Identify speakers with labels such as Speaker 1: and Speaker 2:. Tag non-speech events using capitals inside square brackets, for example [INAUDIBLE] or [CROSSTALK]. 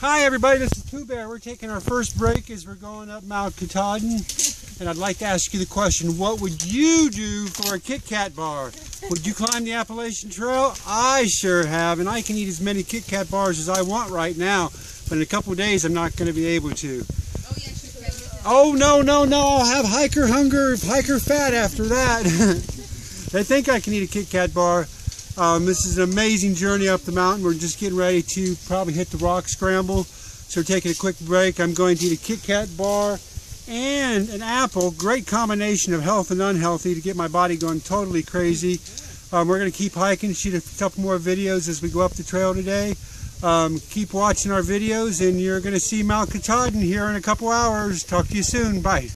Speaker 1: Hi everybody, this is Pooh Bear. We're taking our first break as we're going up Mount Katahdin. And I'd like to ask you the question, what would you do for a Kit Kat bar? Would you climb the Appalachian Trail? I sure have, and I can eat as many Kit Kat bars as I want right now. But in a couple days, I'm not going to be able to. Oh, oh, no, no, no, I'll have hiker hunger, hiker fat after that. [LAUGHS] I think I can eat a Kit Kat bar. Um, this is an amazing journey up the mountain. We're just getting ready to probably hit the rock scramble. So we're taking a quick break. I'm going to eat a Kit Kat bar and an apple. Great combination of health and unhealthy to get my body going totally crazy. Um, we're going to keep hiking, shoot a couple more videos as we go up the trail today. Um, keep watching our videos and you're going to see Mount Katahdin here in a couple hours. Talk to you soon. Bye.